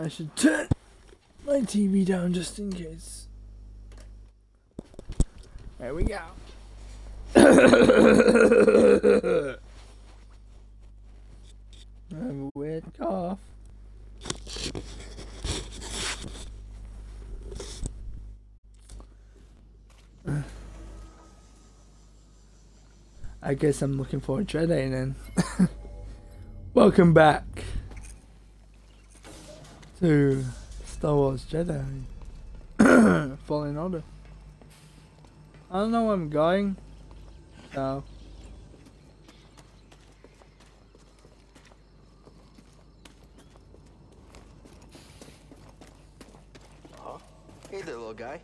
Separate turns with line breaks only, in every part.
I should turn my TV down just in case. There we go. I have a weird cough. I guess I'm looking for a Jedi then. Welcome back to Star Wars Jedi Fallen Order. I don't know where I'm going, so
Hey there, little guy.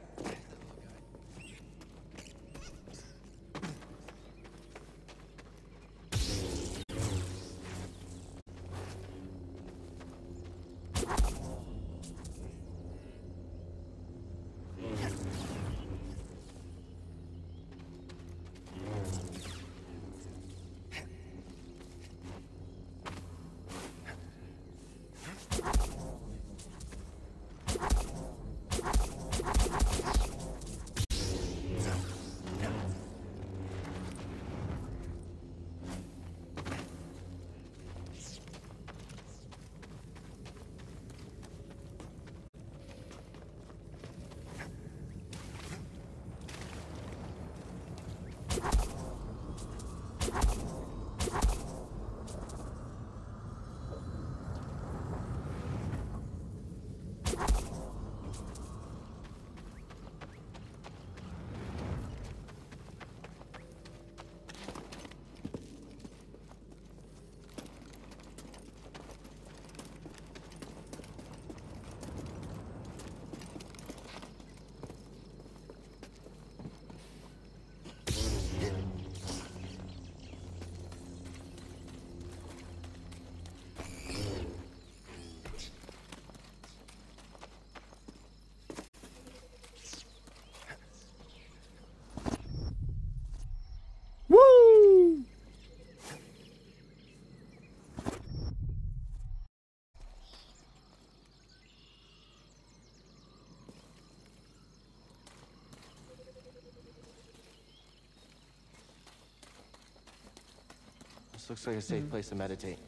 This looks like a safe place to meditate.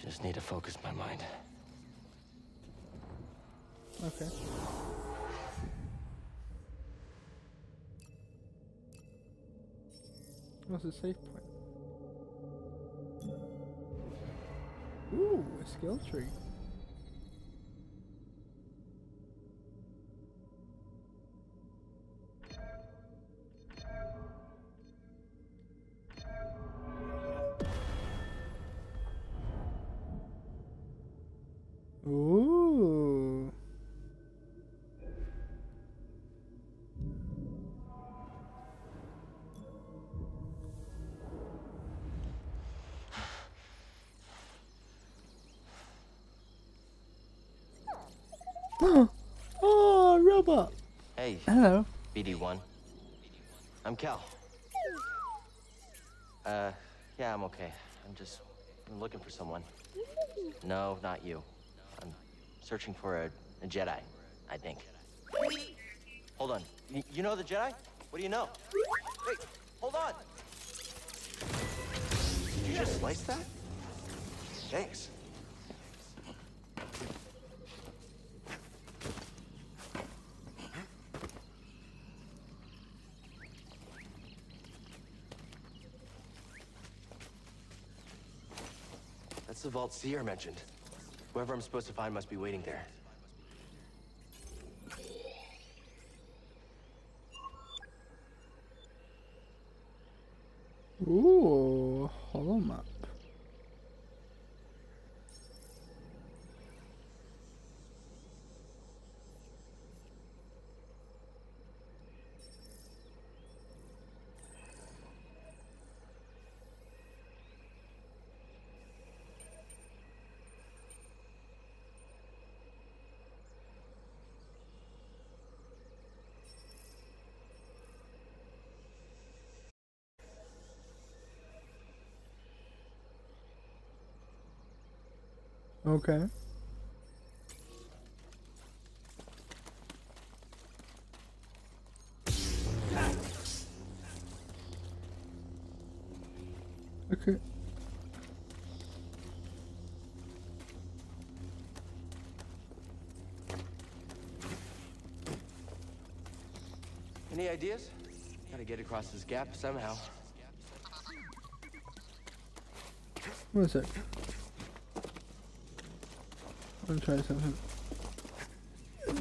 Just need to focus my mind.
Okay. What's the safe point? Ooh, a skill tree. Hello.
BD1. I'm Cal. Uh, yeah, I'm okay. I'm just I'm looking for someone. No, not you. I'm searching for a, a Jedi, I think. Hold on. Y- you know the Jedi? What do you know? Wait, hold on. Did you just slice that? Thanks. That's the vault Cere mentioned. Whoever I'm supposed to find must be waiting there.
Ooh, Okay. Okay.
Any ideas? Gotta get across this gap somehow.
What is sec. I'm gonna try something.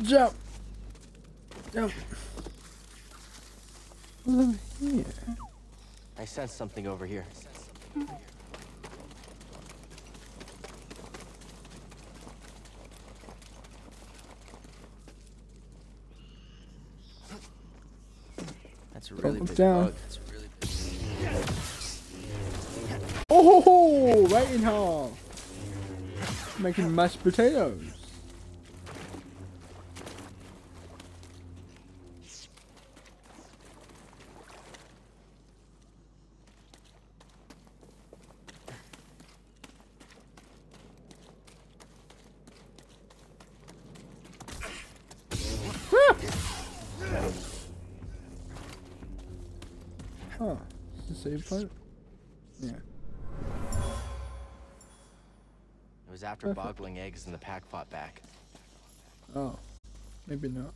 Jump! Jump! What's over here?
I sense something over here. That's a really
Focus
big
down.
bug. That's a really big
Oh, ho, ho, right in half. Making mashed potatoes. Huh. Save part?
After
Perfect.
Bogling eggs and the pack fought back.
Oh. Maybe not.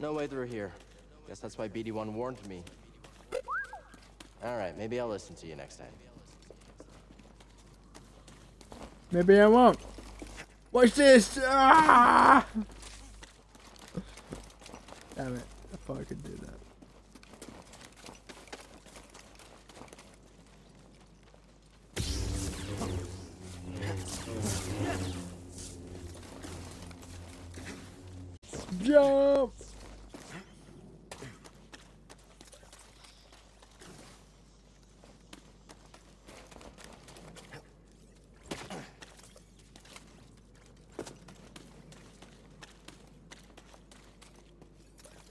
No way through here. Guess that's why BD1 warned me. Alright, maybe I'll listen to you next time.
Maybe I won't. Watch this! Ah! Damn it. I thought I could do that. Jump!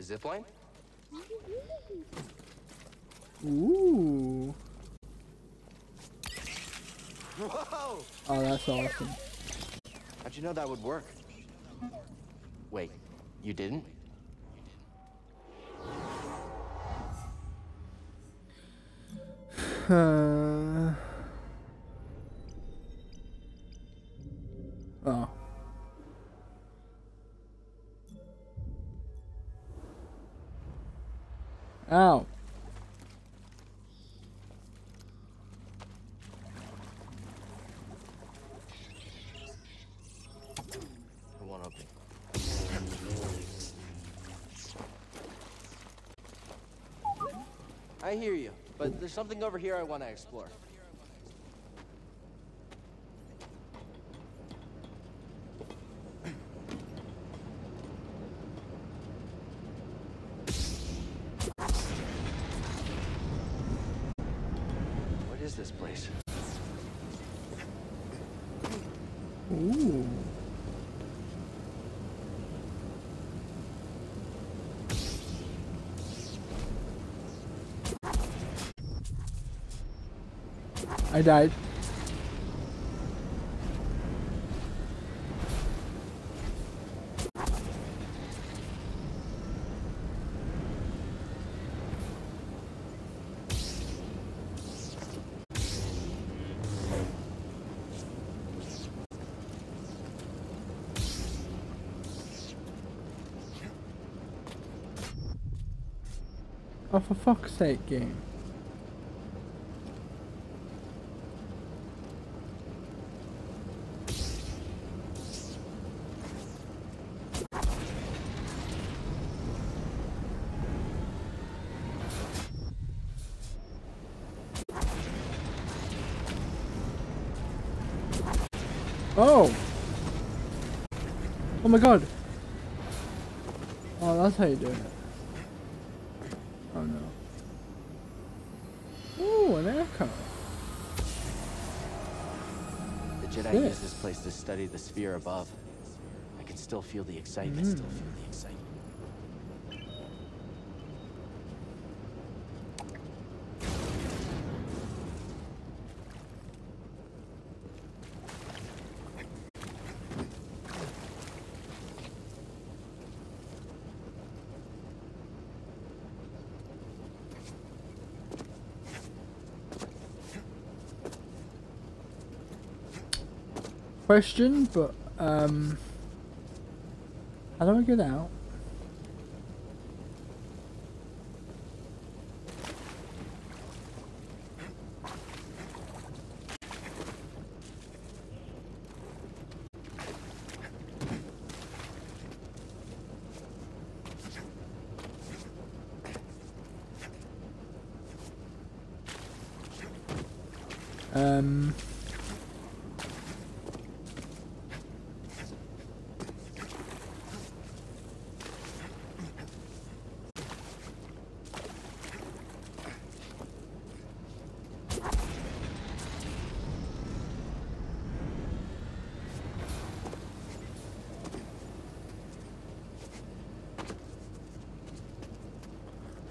Zip line?
Ooh.
Whoa!
Oh, that's awesome.
How'd you know that would work? Wait, you didn't?
Uh,
there's something over here I want to explore. What is this place?
Ooh. I died. Oh, for fuck's sake, game. Oh! Oh my god! Oh, that's how you do it. Oh no. Ooh, an echo.
The Jedi
Yeah.
used this place to study the sphere above. I can still feel the excitement.
Mm.
Still feel the excitement.
Question, but um, how do I get out?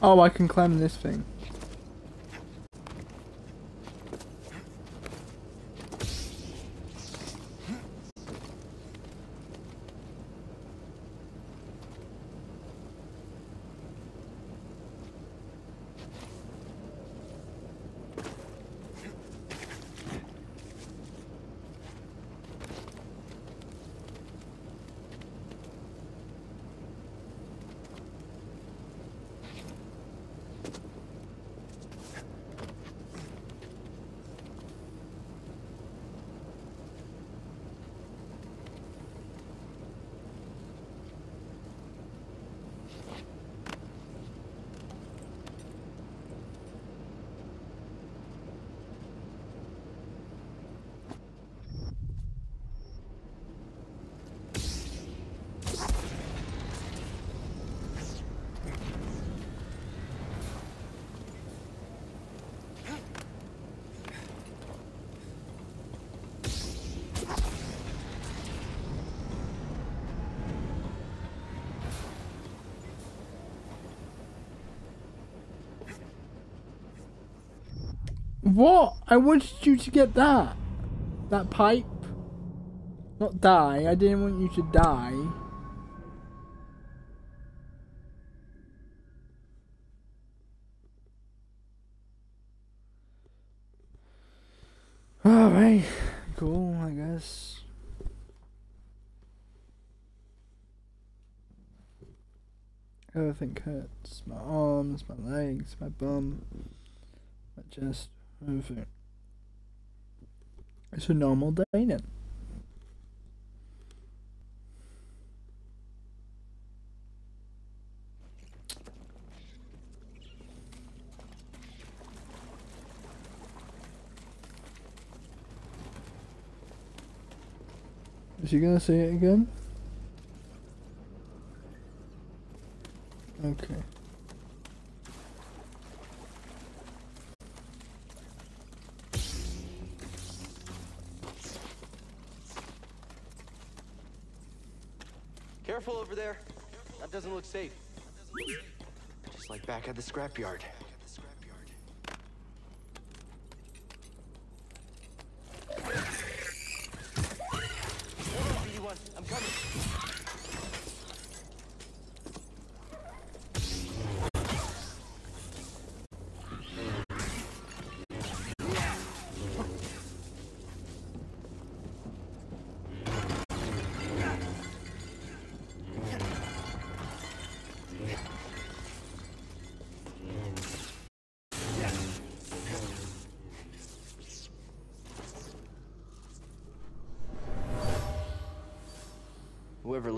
Oh, I can climb this thing. What? I wanted you to get that. That pipe. Not die. I didn't want you to die. Alright. Cool, I guess. Everything hurts. My arms, my legs, my bum, my chest. Everything. It's a normal day then. Is he gonna say it again?
Safe. Just like back at the scrapyard.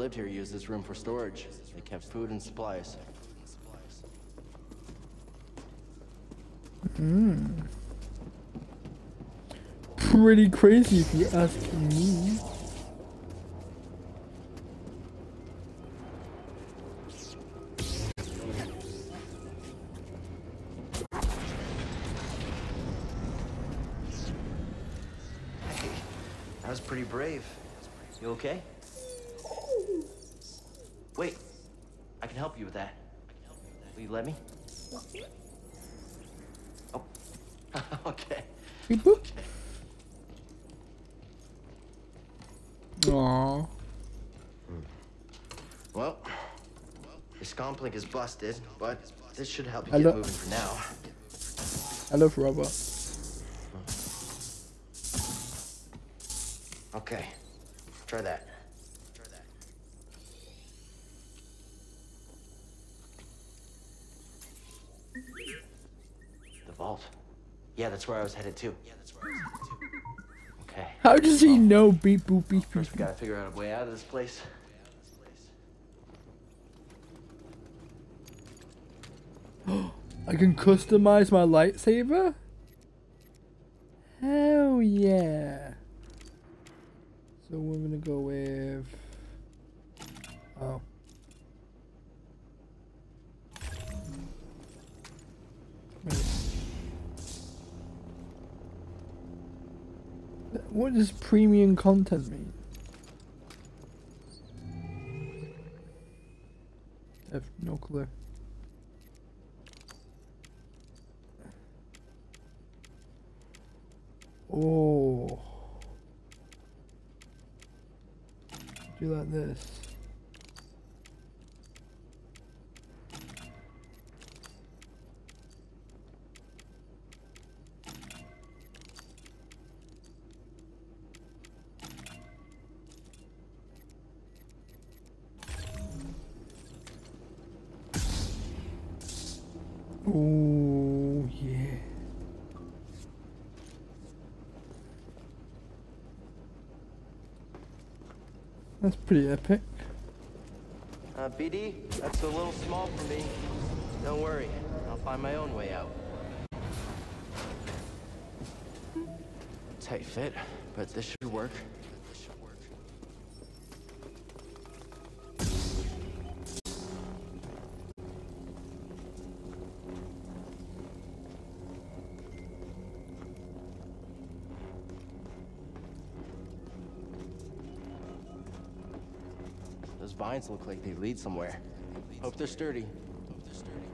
Lived here used this room for storage. They kept food and supplies. Hmm.
Pretty crazy if you ask me.
That was pretty brave. You okay? Wait, I can help you with that. Will you let me? Oh, okay.
Beep boop. Aww.
Well, your scomp link is busted, but this should help you
I
get moving for now.
I love rubber.
Okay, Try that. Try that. The vault. Yeah, that's where I was headed to. Yeah, that's where I was headed to. Okay.
How does he know beep boop beep beep?
First, we gotta figure out a way out of this place.
I can customize my lightsaber? Hell yeah. So we're gonna go with Oh. What does premium content mean? I have no clue. Oh. Do like this. Oh yeah. That's pretty epic.
Uh, BD, that's a little small for me. Don't worry, I'll find my own way out. Tight fit, but this should work. Vines look like they lead somewhere. Hope they're sturdy. Hope they're sturdy.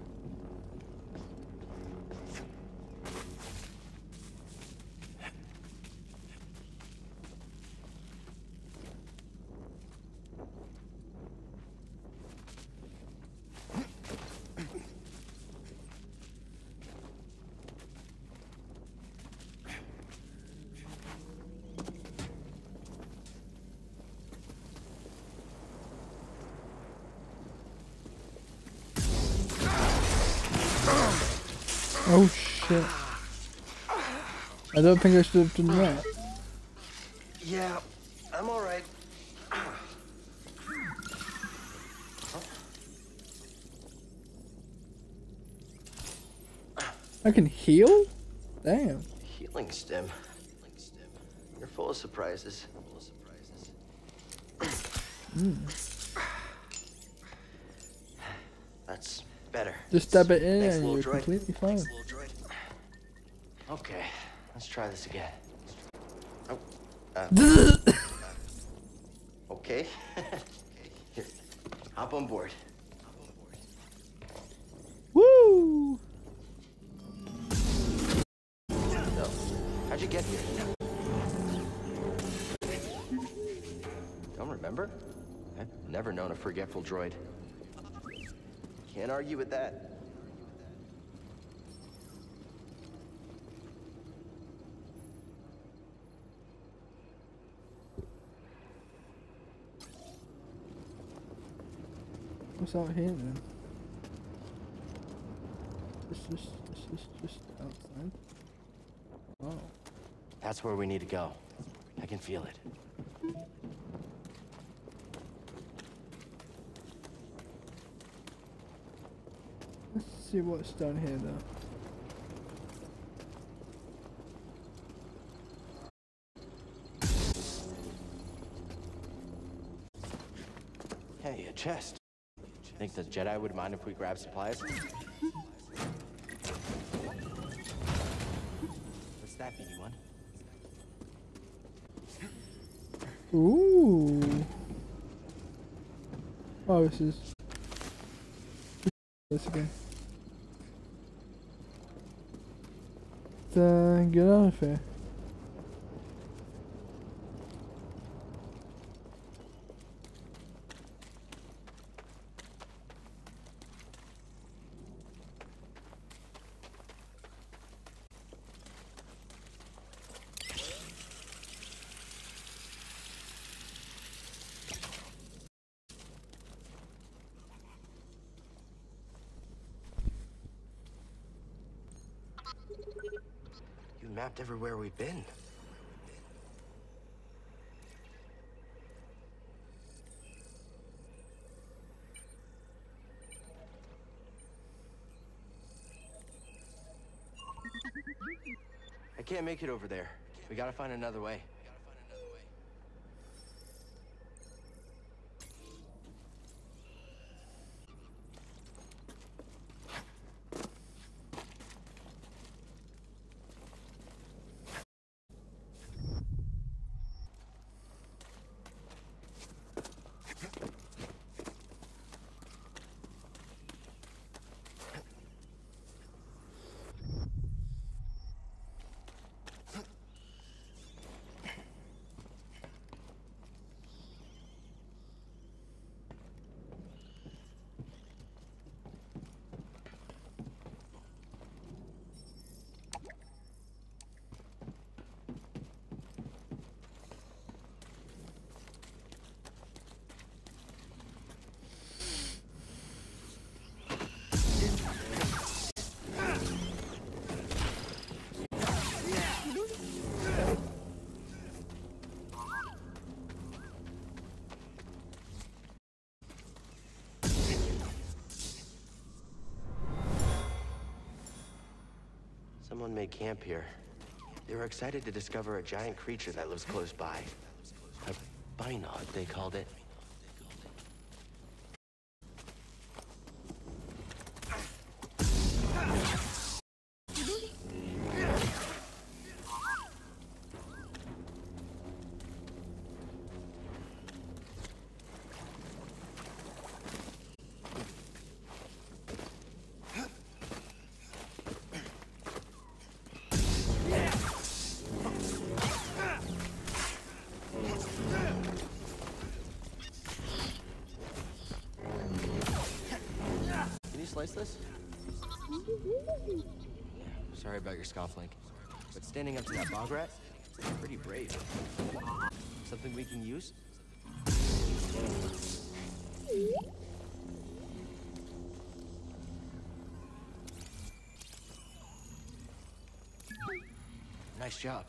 Oh shit. I don't think I should have done that.
Yeah, I'm all right.
I can heal? Damn.
Healing stim. You're full of surprises. Full of surprises. That's
Just stab it in
Thanks,
and
little
you're
droid.
completely fine.
Thanks. Okay, let's try this again. Oh, uh, okay. Here, hop on board. Hop on board.
Woo!
So, how'd you get here? Don't remember? I've never known a forgetful droid. Can't argue with that.
What's out here then? This just this is just outside. Oh.
That's where we need to go. I can feel it.
Let's see what's down here though.
Hey, a chest. Think the Jedi would mind if we grab supplies? What's that, BD1?
Ooh. Oh, this is. This again. Then get out of here.
Mapped everywhere we've been. I can't make it over there. We gotta find another way. Someone made camp here. They were excited to discover a giant creature that lives close by. A binod, they called it. Nice job.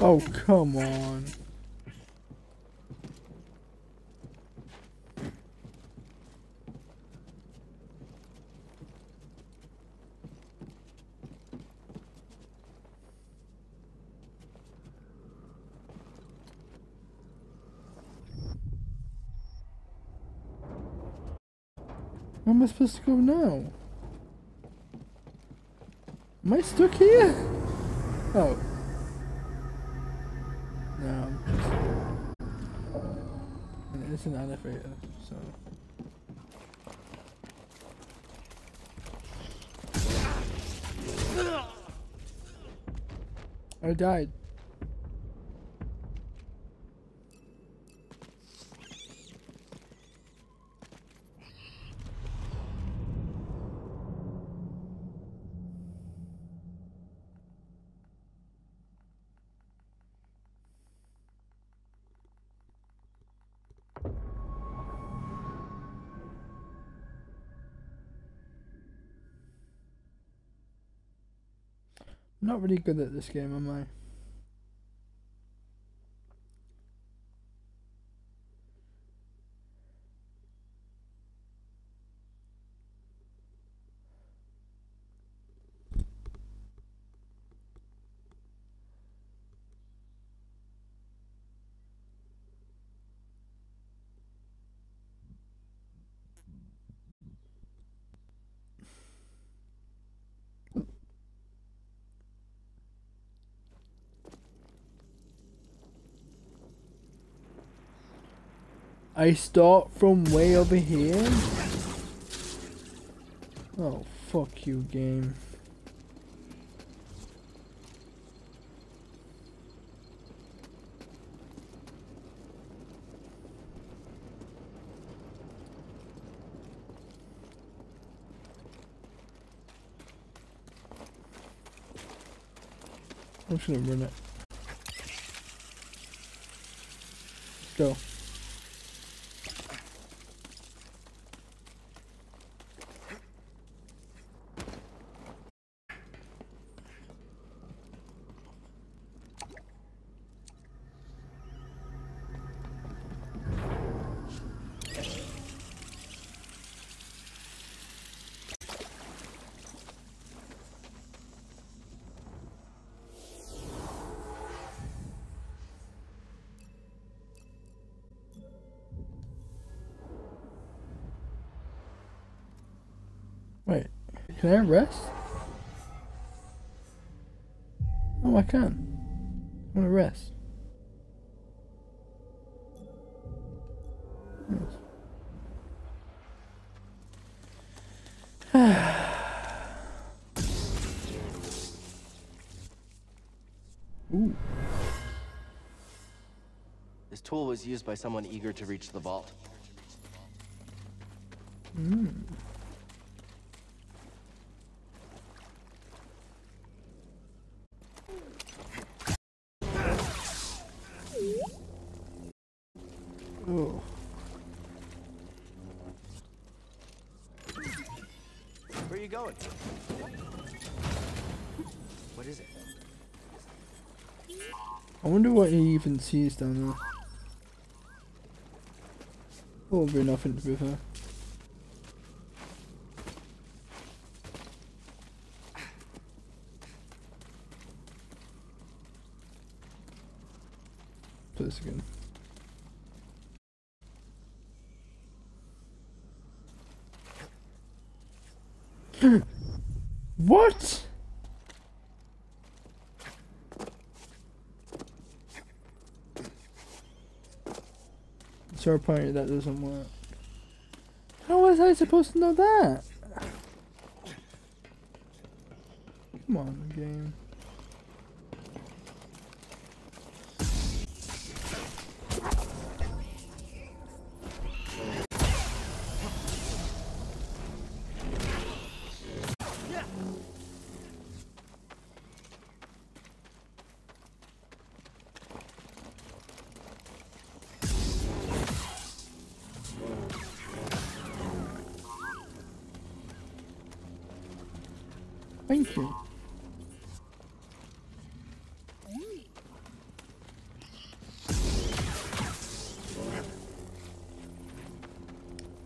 Oh, come on. Where am I supposed to go now? Am I stuck here? Oh. No, just... It's an elevator, so... I died. Not really good at this game, am I? I start from way over here? Oh, fuck you, game. I'm just gonna run it. Let's go. Can I rest? Oh, I can. I want to rest. Ooh.
This tool was used by someone eager to reach the vault.
Mm.
What
he even sees down there. Probably nothing to be fair. Do this again. what? Apparently that doesn't work. How was I supposed to know that? Come on, game. Thank you.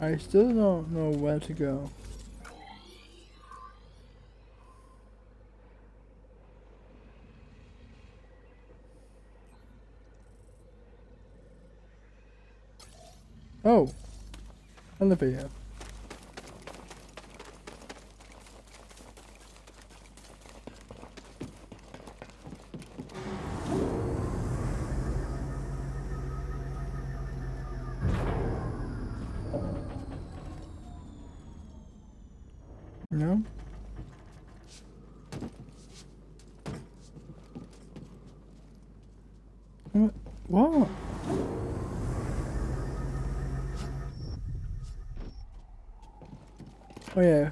I still don't know where to go. Oh, elevator. No? What? What? Oh yeah.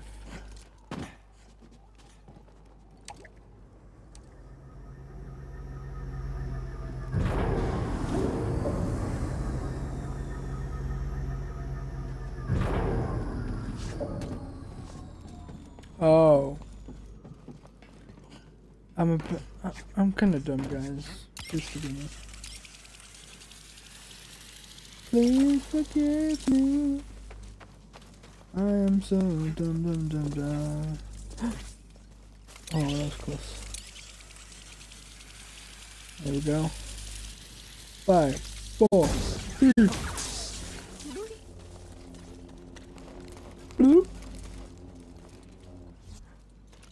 Oh. I'm a I'm kind of dumb, guys. Please forgive me. Please forgive me. I am so dumb, dumb, dumb, dumb. Oh, that was close. There we go. Five, four, three.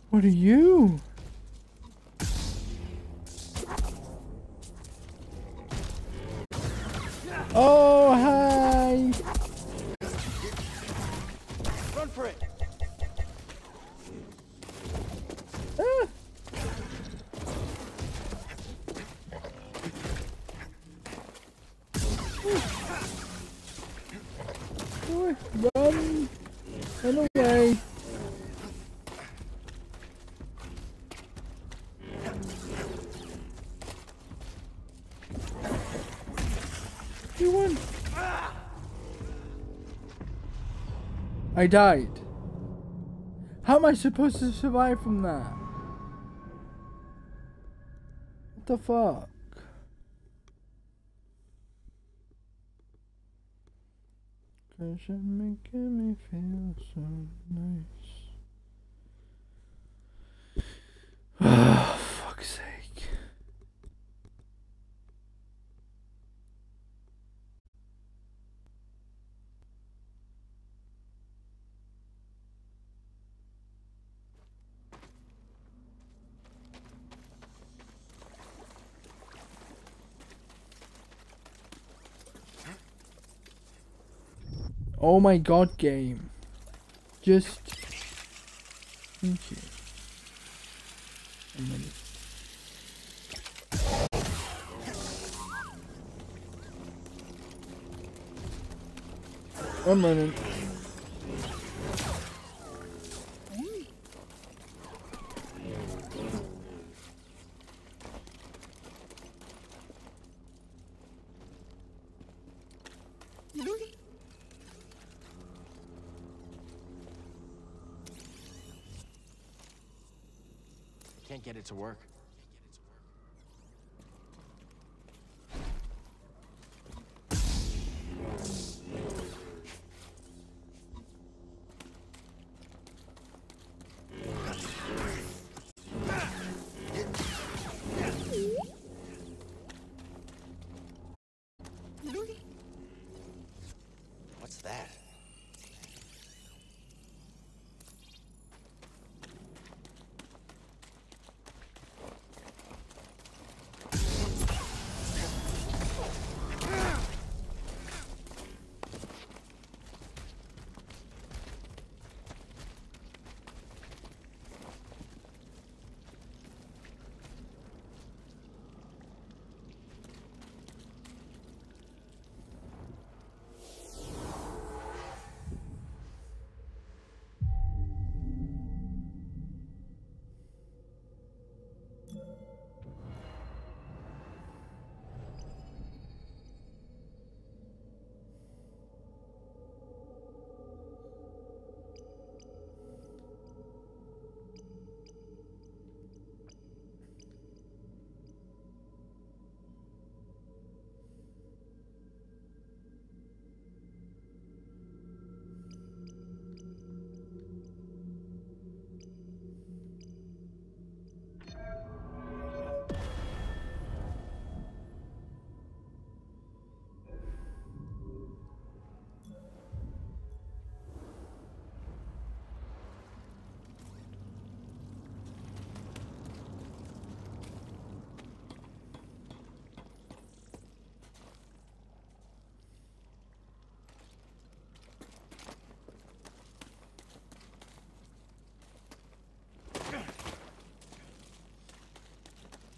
What are you? I died. How am I supposed to survive from that? What the fuck? Cause you're making me feel so nice. Ah, fuck's sake. Oh my god, game. Just. Thank you. Minute. One minute.
Work.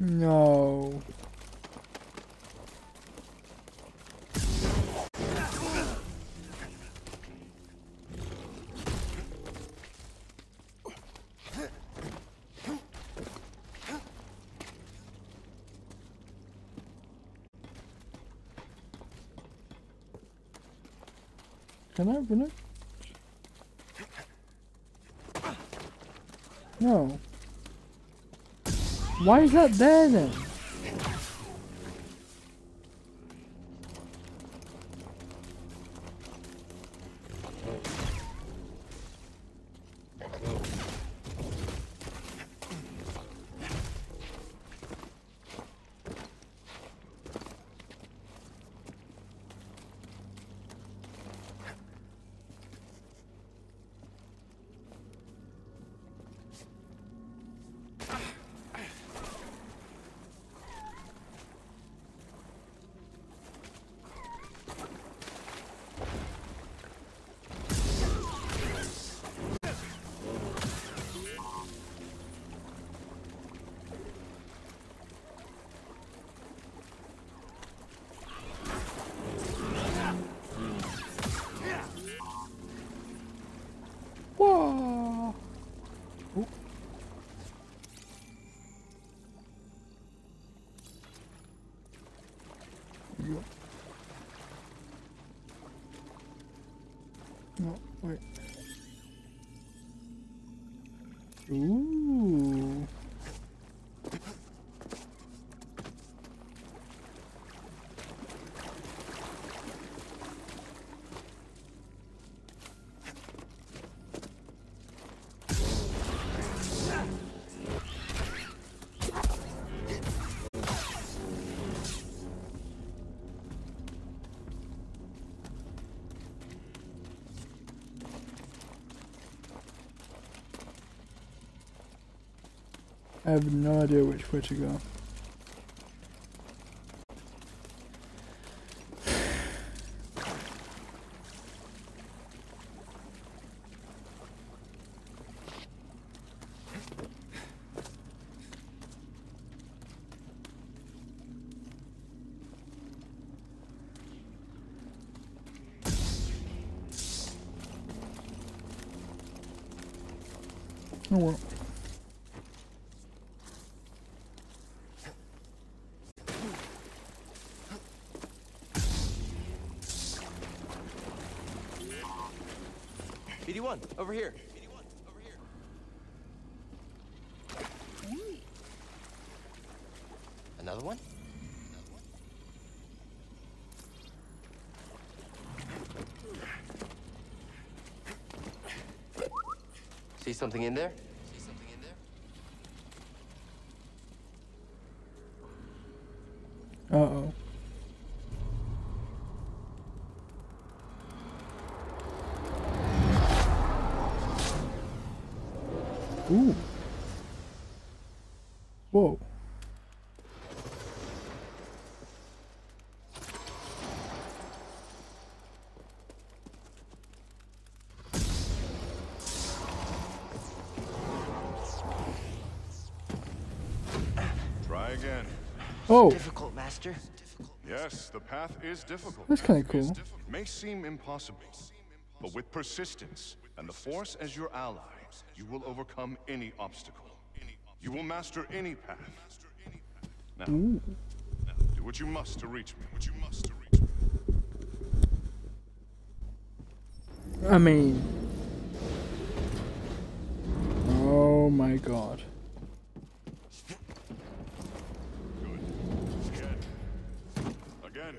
No. Can I open it? No. Why is that there then?
I have no idea which way to go. Oh well.
BD1, over here. Another one? See something in there? See something in there?
Uh oh. Ooh. Whoa.
Try again.
Oh,
Difficult, Master.
Yes, the path is difficult.
That's kinda cool.
It may seem impossible, but with persistence and the Force as your ally, you will overcome any obstacle. You will master any path. Now, now do what you must to reach me. What you must to reach me.
I mean. Oh my god.
Good. Again. Again.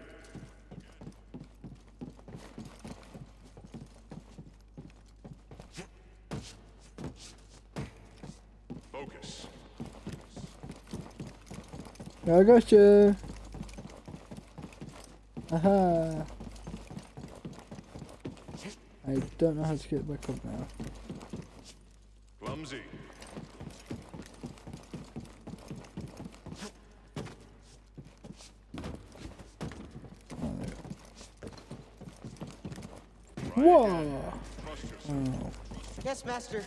Focus.
I got you. Aha. I don't know how to get back up now.
Clumsy.
Oh, Whoa.
again. Trust yourself.
Oh.
Yes, Master.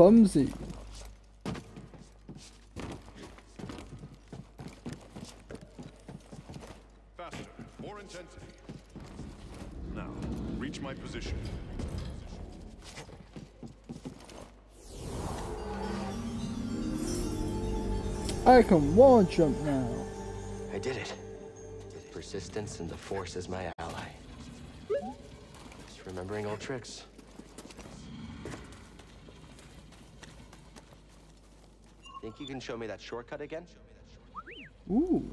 Clumsy.
Faster. More intensity. Now, reach my position.
I can wall jump now.
I did it. With persistence and the Force is my ally. Just remembering old tricks. You can show me that shortcut again?
Ooh.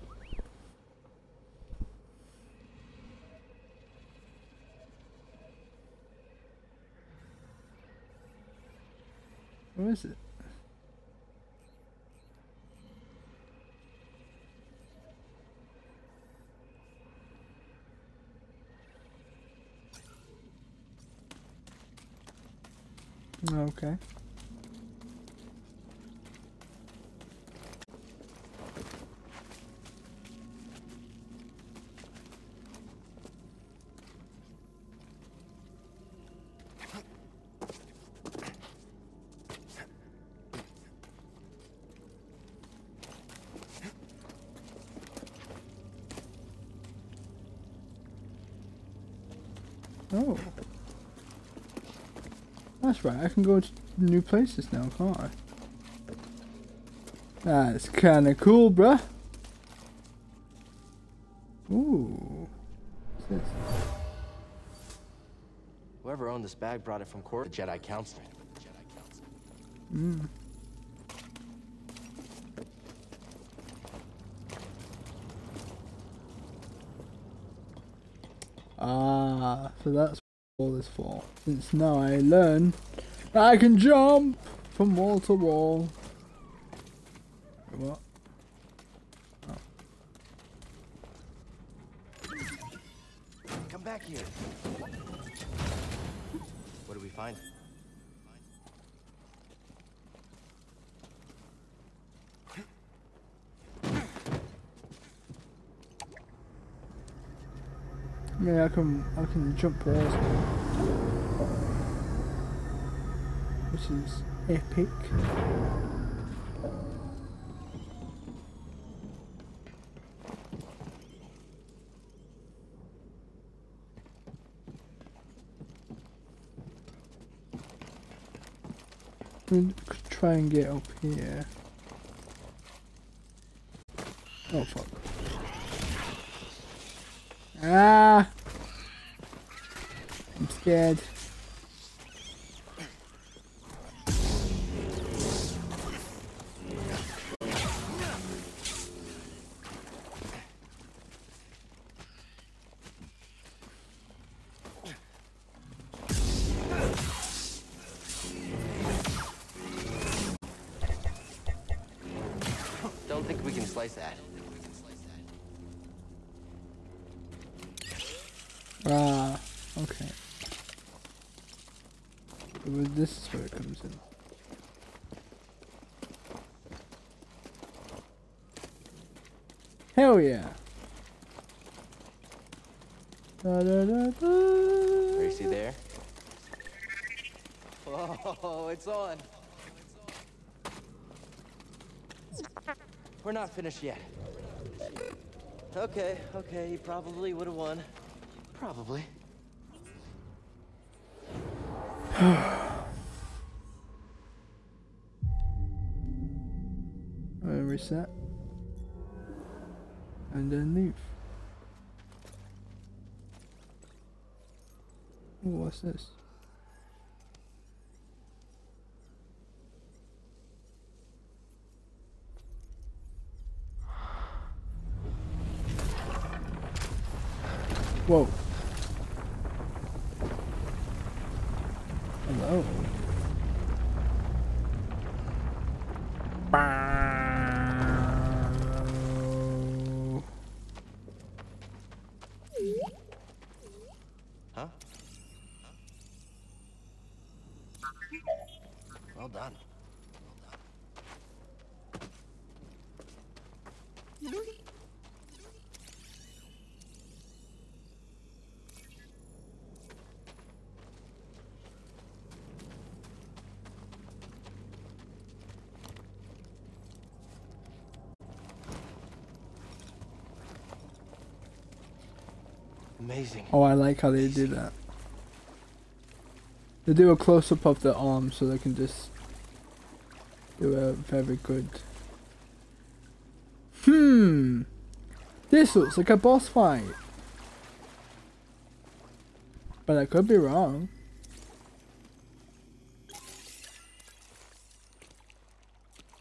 Where is it? Okay. Oh. That's right, I can go to new places now, can't I? That's kinda cool, bruh. Ooh. What's this?
Whoever owned this bag brought it from court. The Jedi Council.
Mm. Ah, so that's what all this for. Since now I learn I can jump from wall to wall. What? Oh.
Come back here. What do we find?
Yeah, I can I can jump walls, which is epic. Could try and get up here. Oh fuck. Ah! I'm scared.
Finished yet. Okay, okay, he probably would have won. Probably.
Reset. And then leave. Ooh, what's this? Whoa.
Amazing.
Oh, I like how they do that. They do a close up of the arm so they can just do a very good. Hmm. This looks like a boss fight. But I could be wrong.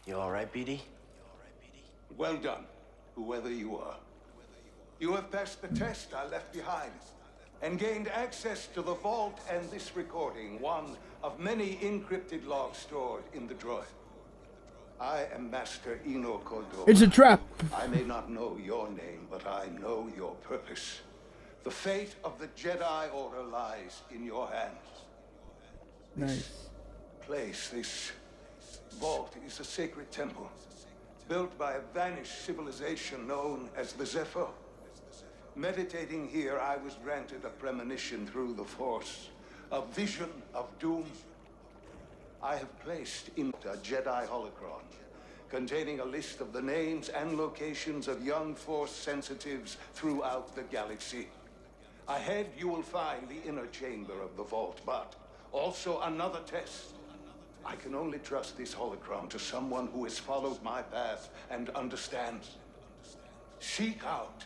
You alright, BD?
Well done, whoever you are. You have passed the test I left behind and gained access to the vault and this recording, one of many encrypted logs stored in the droid. I am Master Eno Cordova.
It's a trap.
I may not know your name, but I know your purpose. The fate of the Jedi Order lies in your hands.
Nice.
place, this vault, is a sacred temple built by a vanished civilization known as the Zeffo. Meditating here, I was granted a premonition through the Force, a vision of doom. I have placed in a Jedi holocron containing a list of the names and locations of young Force sensitives throughout the galaxy. Ahead, you will find the inner chamber of the vault, but also another test. I can only trust this holocron to someone who has followed my path and understands. Seek out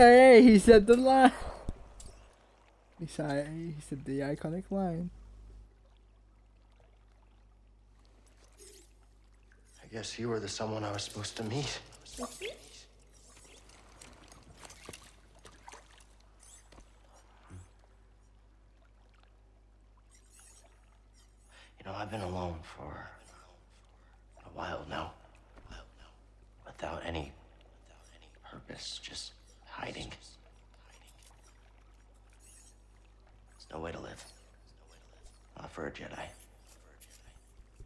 Hey, he said the line. He said, he said the iconic line.
I guess you were the someone I was supposed to meet. You know, I've been alone for a while now. Without any purpose, just hiding. There's no way to live. Not for a Jedi.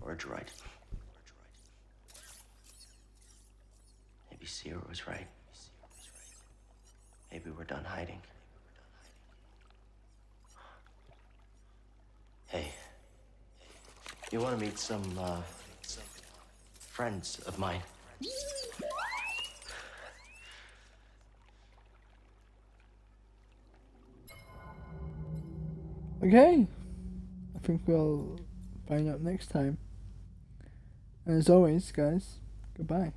Or a droid. Maybe Cere was right. Maybe we're done hiding. Hey, you want to meet some, uh, friends of mine?
Okay. I think we'll find out next time. And as always, guys, goodbye.